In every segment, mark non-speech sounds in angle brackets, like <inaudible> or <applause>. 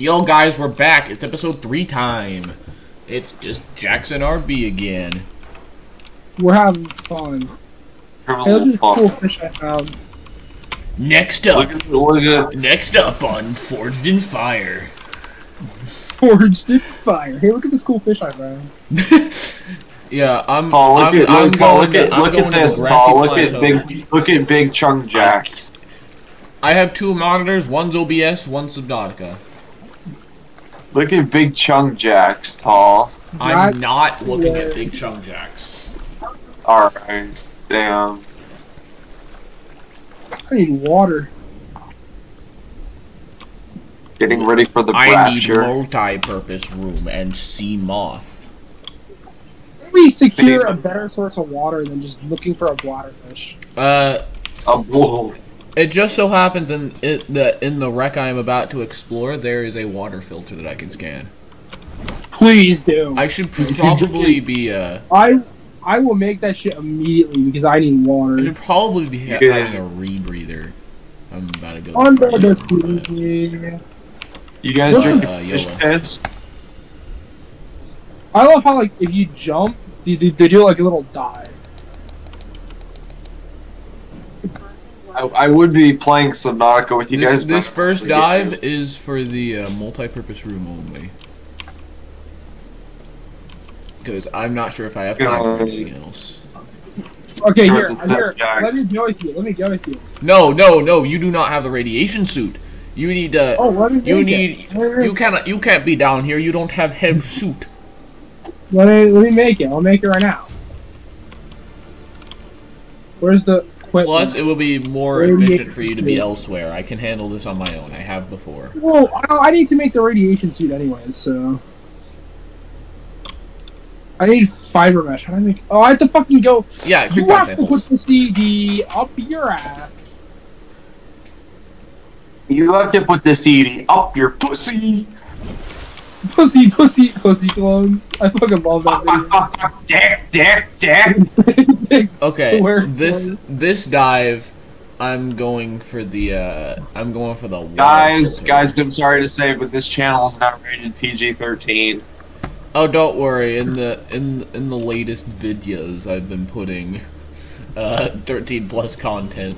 Yo, guys, we're back. It's episode three time. It's just Jackson RB again. We're having fun. Having Hey, a look at little this fun. cool fish I found. Next Look up, at, look at next up on Forged in Fire. Forged in fire. Hey, look at this cool fish I found. Yeah, I'm. Oh, look I'm, at I'm look, Tall, going look at to- I'm look at this, grassy Tall. Look at big look at big chunk jacks. I have two monitors. One's OBS, one's Subnautica. Look at big chunk jacks, Tall. I'm That's not looking where- at big chunk jacks. All right, damn. I need water. Getting ready for the I need multi-purpose room and sea moth. We secure a better source of water than just looking for a bladderfish. Uh, A bull. It just so happens in it, that in the wreck I am about to explore, there is a water filter that I can scan. Please do. I should probably be uh, I I will make that shit immediately because I need I water. should probably be ha- Yeah. having a rebreather. I'm about to go. Under the sea. You guys Look drinking at- fish Uh, piss? I love how like if you jump, they, they, they do like a little dive. I, I would be playing Subnautica with you This, guys. this first dive is for the uh, multi-purpose room only. Because I'm not sure if I have time for anything else. Okay, here, here. Let me go with you. Let me go with you. No, no, no! You do not have the radiation suit. You need uh, Oh, let me. you make need it. You cannot you can't be down here. You don't have head suit. Let me let me make it. I'll make it right now. Where's the equipment? Plus, it will be more efficient for you to be elsewhere. I can handle this on my own. I have before. Well, I, I need to make the radiation suit anyways, so. I need fiber mesh. How do I make? Oh, I have to fucking go. Yeah, You quick have to put the CD up your ass. You have to put the CD up your pussy. Pussy, pussy, pussy clones. I fucking love that Dick, dick, dick. Video. <laughs> Okay, Swear this clones. this dive, I'm going for the uh, I'm going for the water Guys, filter. guys, I'm sorry to say, but this channel is not rated PG-13. Oh, don't worry. In the in in the latest videos, I've been putting uh 13 plus content.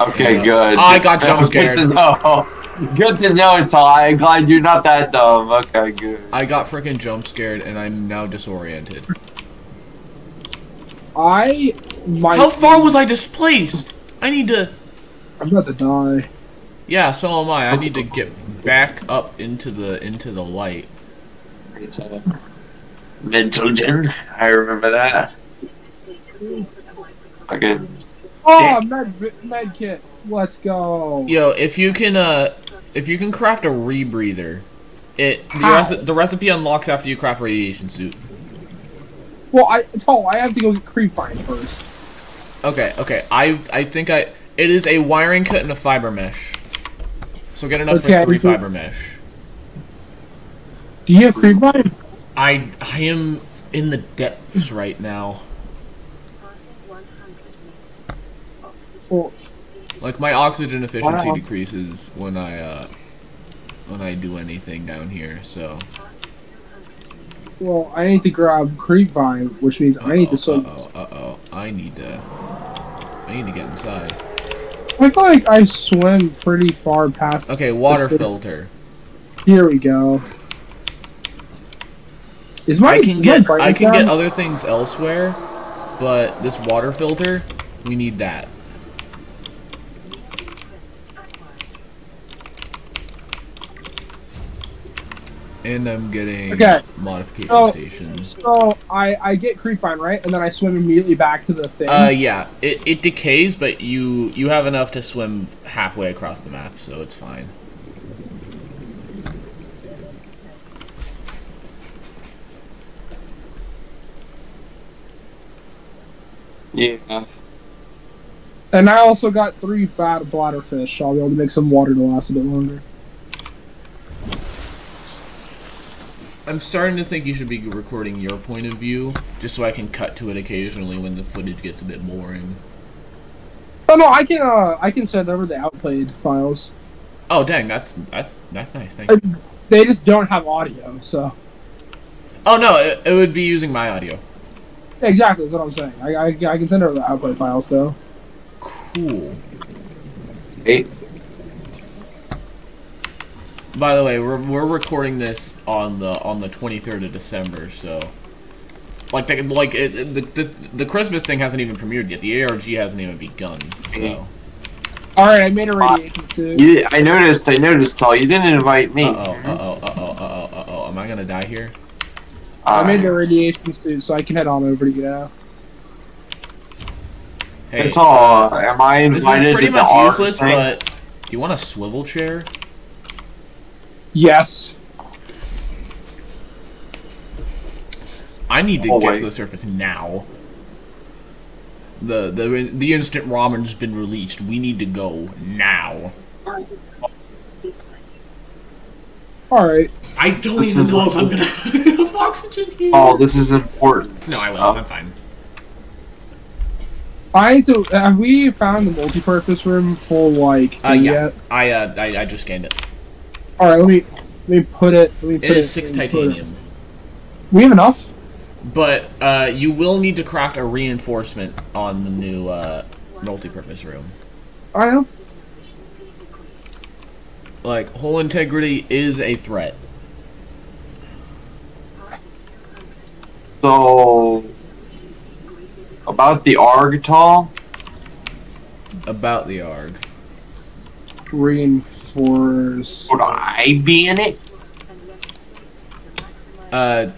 Okay, Yeah. good. Oh, I got <laughs> Good jump to scared. know. Good to know, Ty. I'm glad you're not that dumb. Okay, good. I got freaking jump scared and I'm now disoriented. I might. How far was I displaced? I need to. I'm about to die. Yeah, so am I. I need to get back up into the into the light. It's a Mentogen. I remember that. Okay. Oh, med, med kit. Let's go. Yo, if you can uh, if you can craft a rebreather, it the, reci- the recipe unlocks after you craft radiation suit. Well, I oh, I have to go get creep vine first. Okay, okay. I I think I it is a wiring cut and a fiber mesh. So get enough Okay, for three so- fiber mesh. Do you have creep vine? I I am in the depths right now. Well, Like my oxygen efficiency decreases when I uh when I do anything down here. So well, I need to grab creep vine, which means I need to swim. Uh oh. Uh oh. I need to. I need to get inside. I feel like I swim pretty far past. Okay, water filter. Here we go. Is my I can get I can get other things elsewhere, but this water filter, we need that. And I'm getting Okay. modification So- stations. So I I get creep vine right, and then I swim immediately back to the thing. Uh, yeah, it, it decays, but you you have enough to swim halfway across the map, so it's fine. Yeah. and I also got three bad bladderfish, so I'll be able to make some water to last a bit longer. I'm starting to think you should be recording your point of view, just so I can cut to it occasionally when the footage gets a bit boring. Oh no, I can uh I can send over the outplayed files. Oh dang, that's that's that's nice. Thank you. They just don't have audio, so Oh no, it, it would be using my audio. exactly that's what I'm saying. I I, I can send over the outplayed files though. Cool. Eight. By the way, we're we're recording this on the on the 23rd of December, so like the, like it, it- the, the the Christmas thing hasn't even premiered yet. The ARG hasn't even begun. So All right, I made a radiation suit. You, I noticed. I noticed. All you didn't invite me. uh oh, uh oh, uh oh, uh oh, uh oh. Am I gonna die here? I made the Alright. radiation suit, so I can head on over to get out. Hey, It's all. Am I invited this is invited pretty to much art useless, thing? but do you want a swivel chair? Yes. I need to Oh, get wait. to the surface now. The the the instant ramen's been released. We need to go now. All right. I don't This even know if I'm gonna have <laughs> oxygen here. Oh, this is important. no, I will. stuff. I'm fine. I do. Have we found the multi-purpose room for like? Uh, yeah. Yet? I uh I, I just scanned it. All right. Let me let me put it. Let me put It is six let me put it- titanium. We have enough. But uh, you will need to craft a reinforcement on the new uh, multi-purpose room. I know. Like hull integrity is a threat. So about the Argotol. About the ARG. Reinforce. Would I be in it? Uh,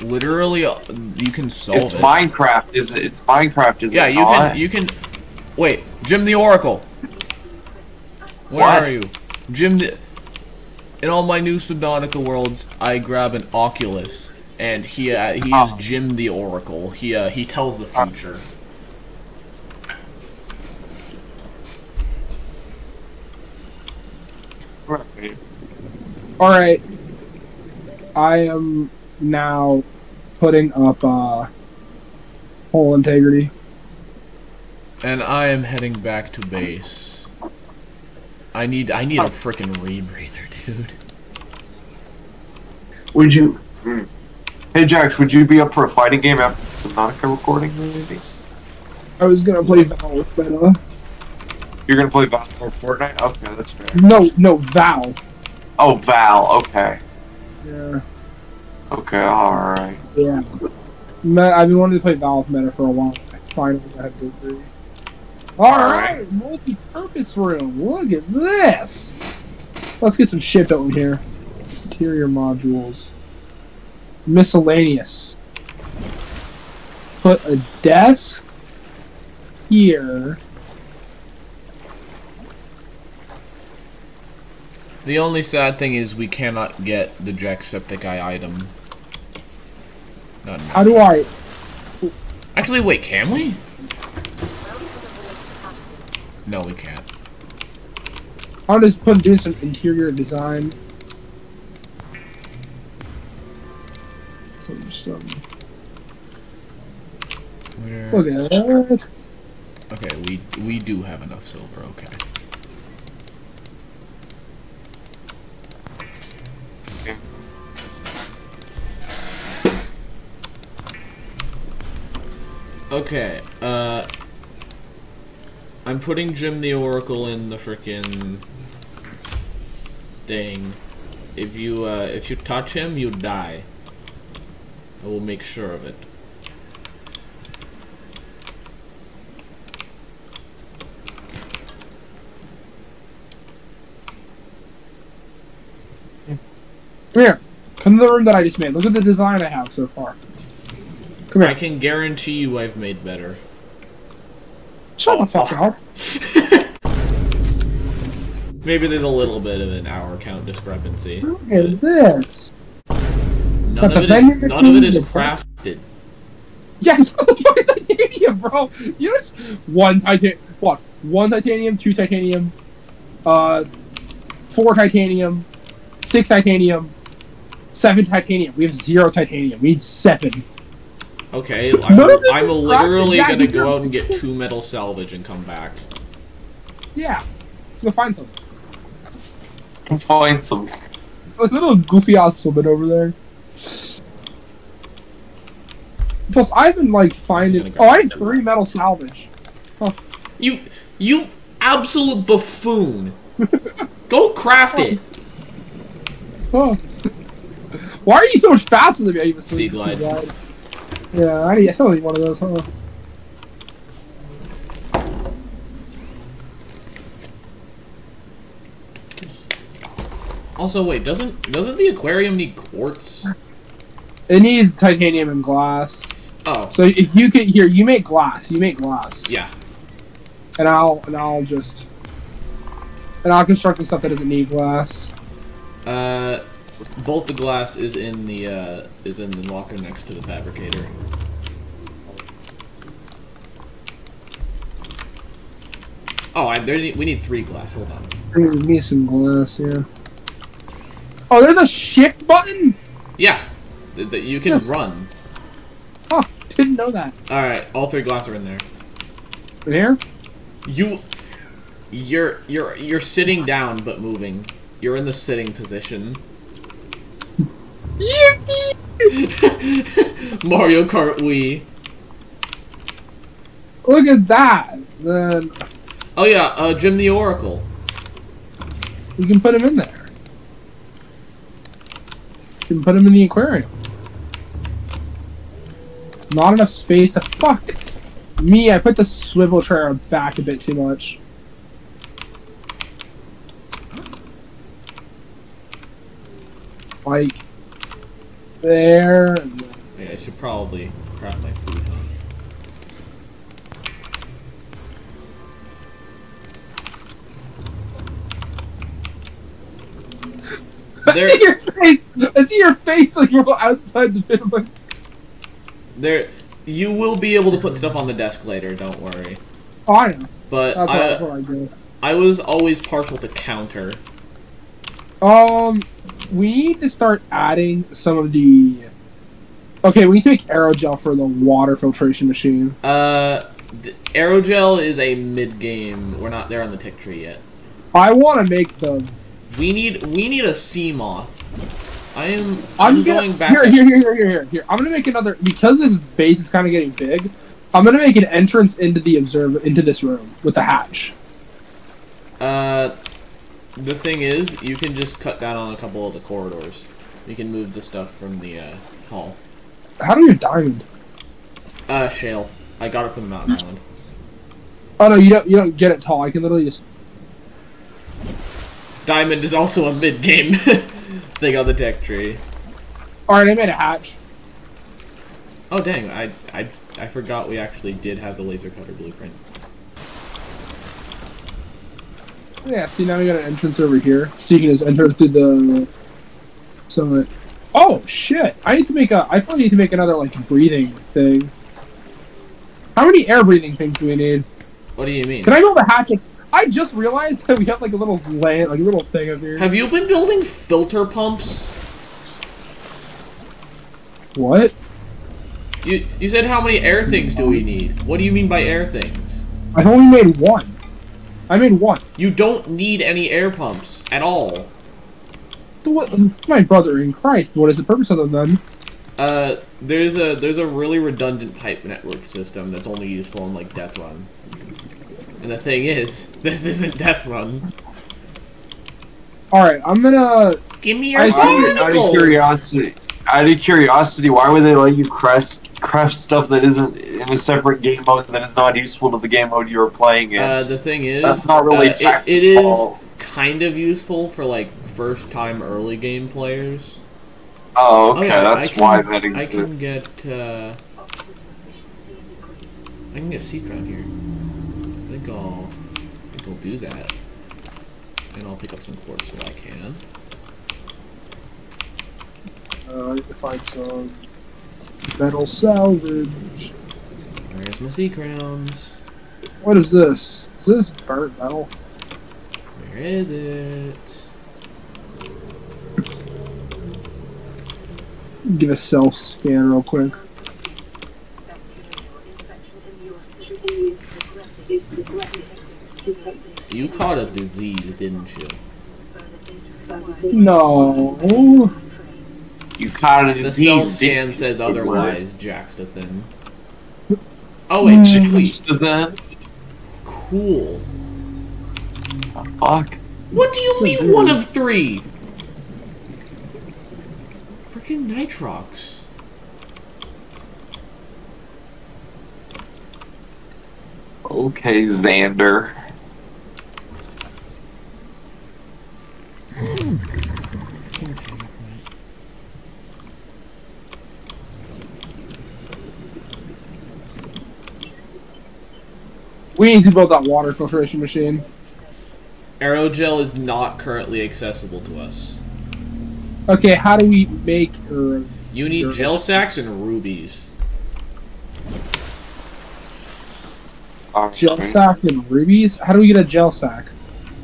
literally, uh, you can solve It's it. Minecraft, is it? It's Minecraft, is yeah, it you not? can. You can. Wait, Jim the Oracle. Where What? are you, Jim? The, in all my new Subnautica worlds, I grab an Oculus, and he uh, he is Oh. Jim the Oracle. He uh, he tells the Uh. future. Right. All right. I am now putting up uh hull integrity. And I am heading back to base. I need I need a freaking rebreather, dude. Would you? Hmm. Hey Jax, would you be up for a fighting game after the Subnautica recording? Maybe I was gonna play Val, but uh, you're gonna play Valve or Fortnite. Okay, that's fair. no, no Val. Oh, Val. Okay. Yeah, Okay. All right. yeah. I've been wanting to play Val with Meta for a while. I finally got to agree. All Alright. right, multi-purpose room. Look at this. Let's get some shit in here. Interior modules. Miscellaneous. Put a desk here. The only sad thing is we cannot get the Jacksepticeye item. Not How do I? Actually, wait, can we? No, we can't. I'll just put do some interior design. Some some. Where? Look at that. Okay, we we do have enough silver. Okay. Okay, uh, I'm putting Jim the Oracle in the frickin' thing. If you uh, if you touch him, you die. I will make sure of it. Here. Come to the room that I just made. Look at the design I have so far. Come I can guarantee you I've made better. Shut the fuck up. <laughs> Maybe there's a little bit of an hour count discrepancy. Look at this. None of it is none of it is crafted. Yes, <laughs> titanium, bro. You one titan, what? One titanium, two titanium, uh, four titanium, six titanium, seven titanium. We have zero titanium. We need seven. Okay, I'm, None of this I'm literally gonna you go out and get two metal salvage and come back. Yeah. Let's go find some. Find some. A little goofy ass woman over there. Plus, I've been like finding. gonna go Oh, I have three metal salvage. You, you absolute buffoon. <laughs> Go craft it. Oh. Why are you so much faster than me? I even Sea glide. Yeah, I need. I still need one of those, huh? Also, wait, doesn't doesn't the aquarium need quartz? It needs titanium and glass. Oh, So if you could here, you make glass. You make glass, yeah. and I'll and I'll just and I'll construct the stuff that doesn't need glass. Uh, bolt the glass is in the uh is in the locker next to the fabricator. Oh, I, there need, we need three glass. Hold on. Need some glass, yeah. Oh, there's a shift button. Yeah, th- th- you can Yes. run. Oh, didn't know that. All right, all three glass are in there. In here? You, you're you're you're sitting down but moving. You're in the sitting position. <laughs> Mario Kart Wii. Look at that. Then Oh yeah, uh, Jim the Oracle. we can put him in there. We can put him in the aquarium. Not enough space to fuck. Me, I put the swivel chair back a bit too much. Like there. Yeah, I should probably craft my food. Huh? <laughs> I see your face. I see your face like you're outside the bit of my screen. There, you will be able to put stuff on the desk later. Don't worry. Oh, I know. But I, I do. I was always partial to counter. Um, we need to start adding some of the. Okay, we need to make aerogel for the water filtration machine. Uh, the aerogel is a mid game. We're not there on the tech tree yet. I want to make the. We need we need a sea moth. I am I'm, I'm, gonna, going back. Here, here, here, here, here, here, here. I'm gonna make another because this base is kind of getting big. I'm gonna make an entrance into the observer into this room with the hatch. Uh, the thing is, you can just cut down on a couple of the corridors. You can move the stuff from the uh, hall. How do you diamond? Uh, shale. I got it from the mountain island. Oh no, you don't. You don't get it tall. I can literally just. Diamond is also a mid game <laughs> thing on the tech tree. All right, I made a hatch. Oh dang! I I I forgot we actually did have the laser cutter blueprint. Yeah, see now we got an entrance over here, so you can just enter through the. So, it- oh shit! I need to make a. I probably need to make another like breathing thing. How many air breathing things do we need? What do you mean? Can I build a hatchet? I just realized that we have like a little land, like a little thing up here. Have you been building filter pumps? What? You you said how many air things do we need? What do you mean by air things? I only made one. I made one. You don't need any air pumps at all. So what, my brother in Christ, what is the purpose of them then? Uh, there's a there's a really redundant pipe network system that's only useful in like Death Run. And the thing is, <laughs> this isn't Death Run. All right, I'm gonna. Give me your I see- Out of curiosity, out of curiosity, why would they let you craft craft stuff that isn't in a separate game mode that is not useful to the game mode you're playing in? Uh, the thing is, That's not really uh, it, it is kind of useful for like first time early game players. oh, okay, yeah, that's can, why that I can get uh, I can get sea crown here. I think I'll I think I'll do that, and I'll pick up some quartz so I can. Uh, I need to find some metal salvage. There's my sea crowns? What is this? Is this burnt metal? Where is it? Give a self scan real quick. You caught a disease, didn't you? No. You caught a The disease. cell didn't scan says otherwise, Jaxtathan. Oh wait, Mm. sweet. So then, Cool. the fuck? What do you mean one of three? Freaking Nitrox. Okay, Xander. We need to build that water filtration machine. Aerogel is not currently accessible to us. Okay, how do we make er, You need Sure. gel sacks and rubies. gel sack and rubies? How do we get a gel sack?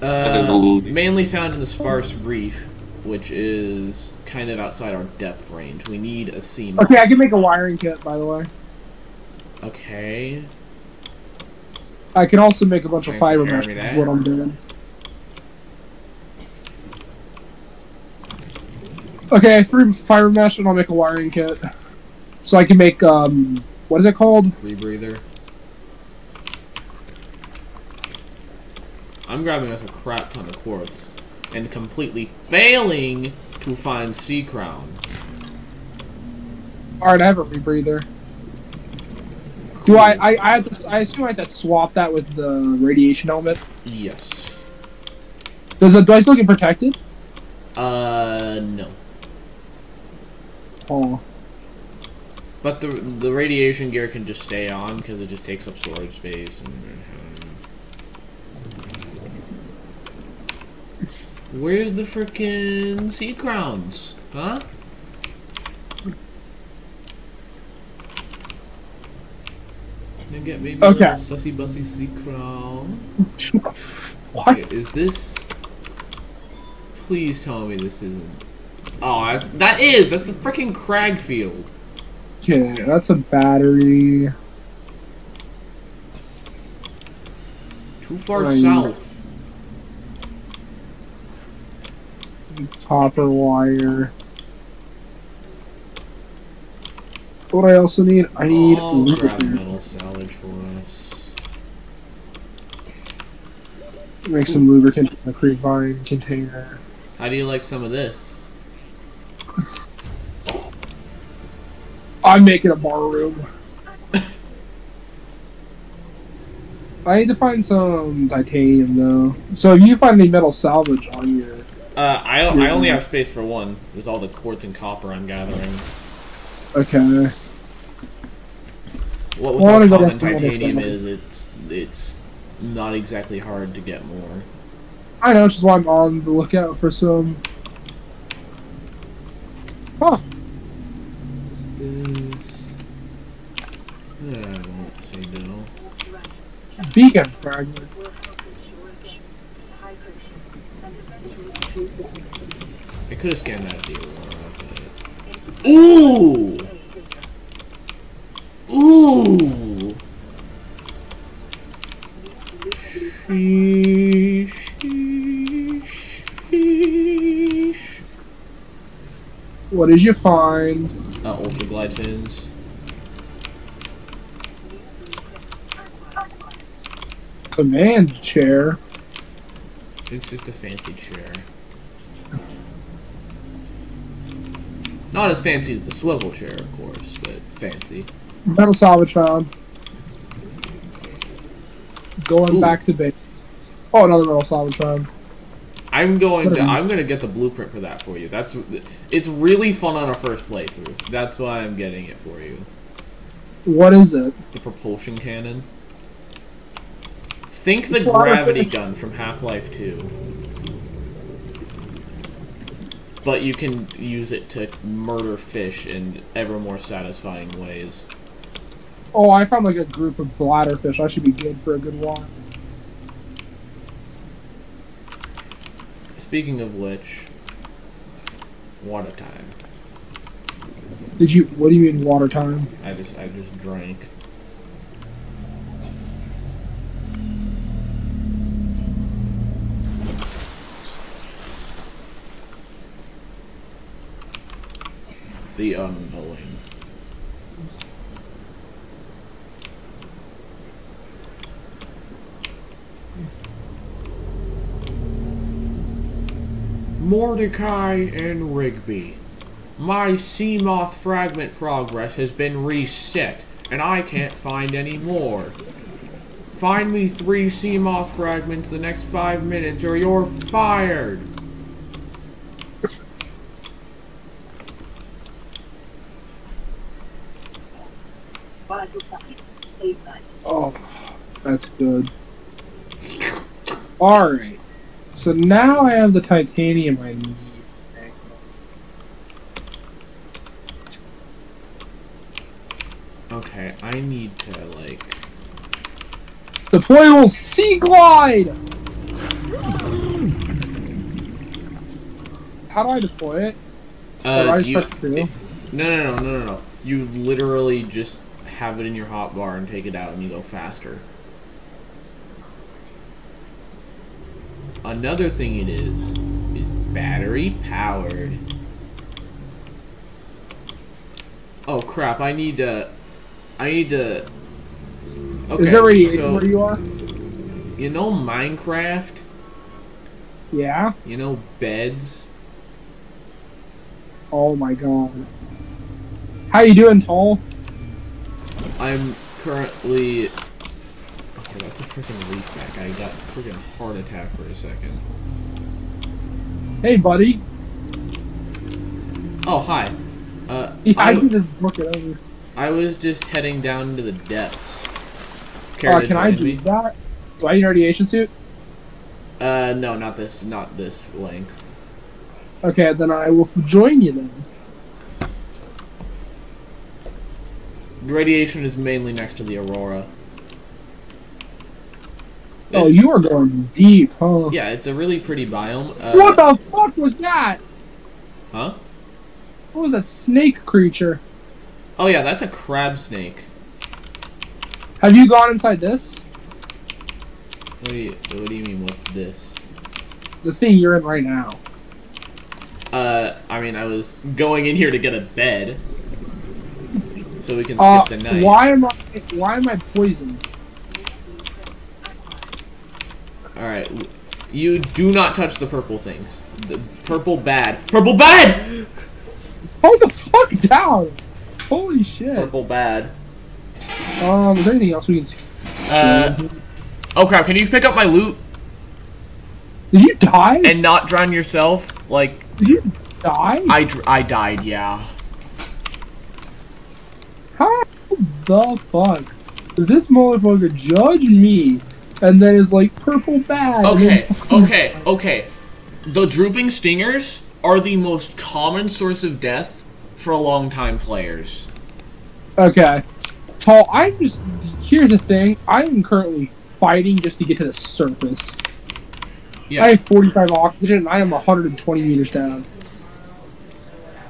Uh, mainly found in the sparse reef, which is kind of outside our depth range. We need a seam. Okay, I can make a wiring kit, by the way. Okay. I can also make a bunch of fiber for mesh. me is. What I'm doing. Okay, three fiber mesh, and I'll make a wiring kit. So I can make um, what is it called? Rebreather. I'm grabbing us a crap ton of quartz and completely failing to find sea crown. All right, I have a rebreather. Do I? I I, have to, I assume I have to swap that with the radiation helmet. Yes. Does it? Do I still get protected? Uh, no. Oh, But the the radiation gear can just stay on because it just takes up storage space and. um, Where's the frickin' sea crowns? Huh? Can get maybe Okay. a sussy bussy sea what? Okay, is this? Please tell me this isn't. Oh, that's, that is. That's the freaking crag field. Okay, that's a battery. Too far Right. south. Copper wire. What I also need? I need I'll grab lubricant. metal salvage for us. Make some lubricant in the pre-vine container. How do you like some of this? I'm making a bar room. <laughs> I need to find some titanium though. So if you find any metal salvage on your Uh, I, I only have space for one. With all the quartz and copper I'm gathering. okay. What with how common back to what I titanium is, it's it's not exactly hard to get more. I know, which is why I'm on the lookout for some. Oh, What's this? Uh, I won't say no. beacon fragment. I could have scanned that deal. Ooh! Ooh! Sheesh, sheesh, sheesh. What did you find? Uh, ultra glide fins. Command chair. It's just a fancy chair. Not as fancy as the swivel chair, of course, but fancy. Metal salvage found. Going Ooh. back to base. Oh, another metal salvage found. I'm going to. I'm gonna get the blueprint for that for you. That's. It's really fun on a first playthrough. That's why I'm getting it for you. What is it? The propulsion cannon. Think the gravity gun from Half-Life 2. But you can use it to murder fish in ever more satisfying ways. Oh, I found like a group of bladderfish. I should be good for a good walk. Speaking of which, water time. Did you? What do you mean water time? I just I just drank. The unwilling. Mordecai and Rigby. My Seamoth fragment progress has been reset, and I can't find any more. Find me three Seamoth fragments the next five minutes, or you're fired. Oh, that's good. Alright. So now I have the titanium I need. Okay, I need to like. Deployable Sea Glide! How do I deploy it? Or do Uh, you, no, no, no, no, no, no. You literally just have it in your hotbar and take it out, and you go faster. Another thing it is is battery powered. Oh crap! I need to. I need to. Okay, Is there radiation so where you are? you know Minecraft. Yeah? You know beds. Oh my god. How you doing, Tall? I'm currently. Okay, that's a freaking Reefback. I got a freaking heart attack for a second. Hey, buddy. Oh, hi. Uh, Yeah, I I, can just book it over. I was just heading down into the depths. Care Uh, can I do me? that? Do I need a radiation suit? Uh, no, not this, not this length. Okay, then I will join you then. Radiation is mainly next to the aurora. Oh, you are going deep, huh? Yeah, it's a really pretty biome. Uh, What the fuck was that? Huh? What was that snake creature? Oh yeah, that's a crab snake. Have you gone inside this? What do you What do you mean? What's this? The thing you're in right now. Uh, I mean, I was going in here to get a bed, so we can skip Uh, the night. why am I? Why am I poisoned? All right, you do not touch the purple things. The purple bad. Purple bad. Hold the fuck down! Holy shit! Purple bad. Um, is there anything else we can see? Uh, oh crap! Can you pick up my loot Did you die? and not drown yourself? Like Did you die? I dr- I died. Yeah. How the fuck does this motherfucker judge me and then is like purple bag. Okay. Okay. Okay. The drooping stingers are the most common source of death for long time players. Okay. Tall, I'm just. Here's the thing. I am currently fighting just to get to the surface. Yeah. I have 45 oxygen and I am 120 meters down.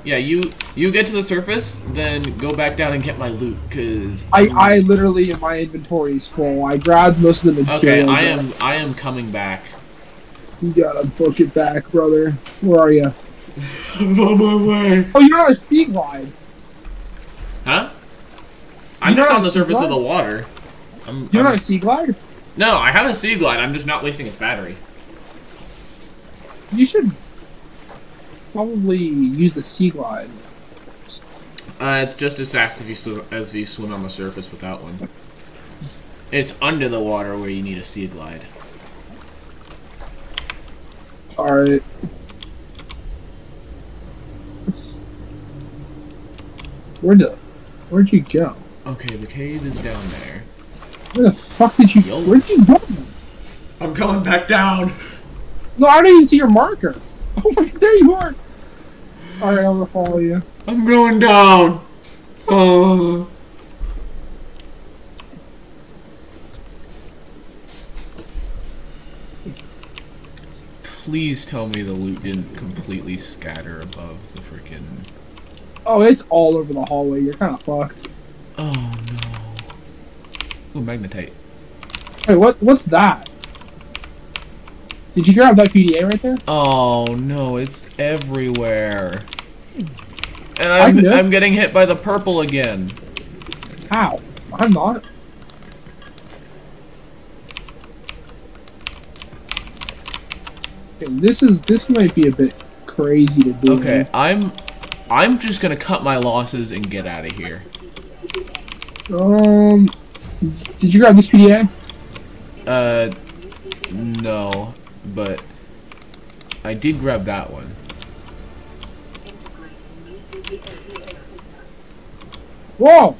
Yeah. You you get to the surface, then go back down and get my loot, cause I, I literally, my inventory is full. I grabbed most of the materials. Okay. I am I am coming back. You gotta book it back, brother. Where are you? <laughs> I'm on my way. Oh, you're on a speed glide. Huh? I'm You just on the surface of the water. I'm, You're I'm- on a sea glide? no, I have a sea glide. I'm just not wasting its battery. You should probably use the sea glide. Uh, it's just as fast if you as you swim on the surface without one. It's under the water where you need a sea glide. Alright. Where'd the, where'd you go? Okay, the cave is down there. Where the fuck did you, Yo. where'd you go? I'm going back down. No, I even see your marker. Oh my, there you are. Alright, I'm gonna follow you. I'm going down. Oh. Please tell me the loot didn't completely scatter above the freaking. Oh, it's all over the hallway. You're kind of fucked. Oh no. Ooh, magnetite. Wait, what? What's that? Did you grab that PDA right there? Oh no, it's everywhere. And I'm, I'm getting hit by the purple again. How? I'm not. Okay, this is this might be a bit crazy to do. Okay, I'm I'm just gonna cut my losses and get out of here. Um, did you grab this PDA? Uh, no, but I did grab that one. Whoa!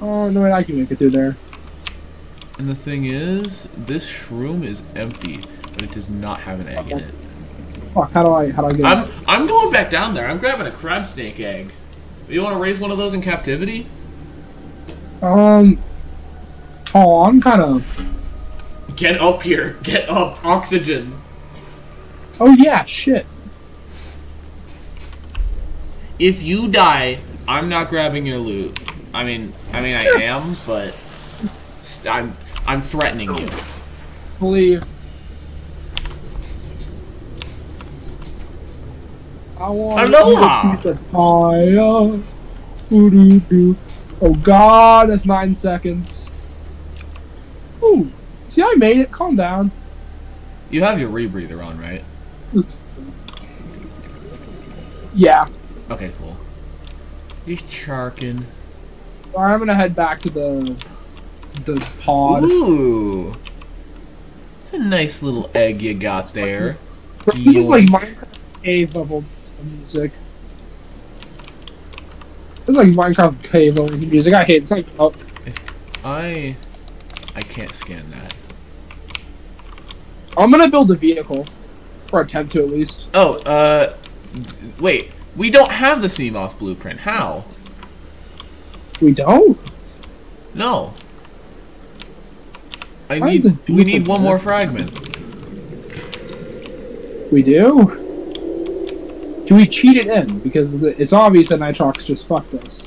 Oh no, I can make it through there. And the thing is, this shroom is empty, but it does not have an egg in it. Fuck, how do I how do I get? I'm out? I'm going back down there. I'm grabbing a crab snake egg. You want to raise one of those in captivity? Um, oh, I'm kind of. Get up here. Get up. Oxygen. Oh yeah, shit. If you die, I'm not grabbing your loot. I mean, I mean, I am, but I'm I'm threatening you. Believe. I want Aloha! to eat the fire. Ooh-doo-doo. Oh god, that's nine seconds. Ooh, see, I made it. Calm down. You have your rebreather on, right? Yeah. Okay, cool. He's charking. Alright, I'm gonna head back to the the pod. Ooh. It's a nice little egg you got there. This is like Minecraft cave level music. It's like Minecraft cave level music. I hate it. It's like oh, I I can't scan that. I'm gonna build a vehicle, or attempt to at least. Oh, uh wait. We don't have the Seamoth blueprint. How? We don't. No. I Why need we need one more fragment. We do. Can we cheat it in? Because it's obvious that Nitrox just fucked us.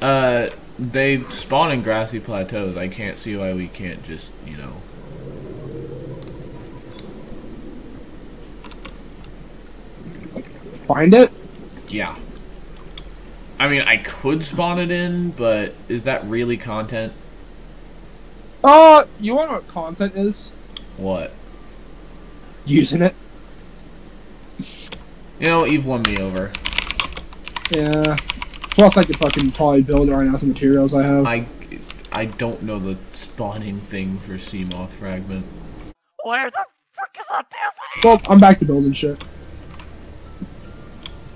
Uh they spawn in grassy plateaus. I can't see why we can't just, you know. Find it? Yeah. I mean, I could spawn it in, but is that really content? Uh, you want to know what content is? What? Using it. You know, you've won me over. Yeah. Plus, I could fucking probably build it right now with the materials I have. I, I don't know the spawning thing for Seamoth fragment. Where the frick is Audacity? Well, I'm back to building shit.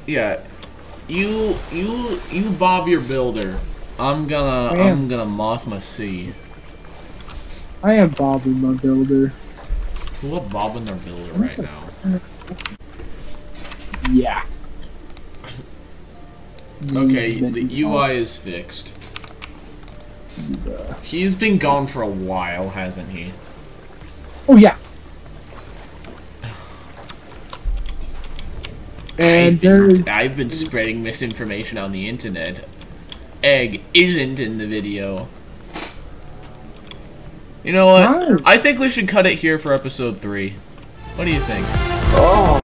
Yeah, you, you, you Bob your builder. I'm gonna, I am. Gonna moth my sea. I am bobbing my builder. Who are bobbing their builder right now? Yeah. <laughs> Okay, the UI is fixed. he's, uh, He's been gone for a while, hasn't he? Oh yeah. And I've been, I've been spreading misinformation on the internet. Egg isn't in the video. You know what? Nice. I think we should cut it here for episode three. What do you think? Oh.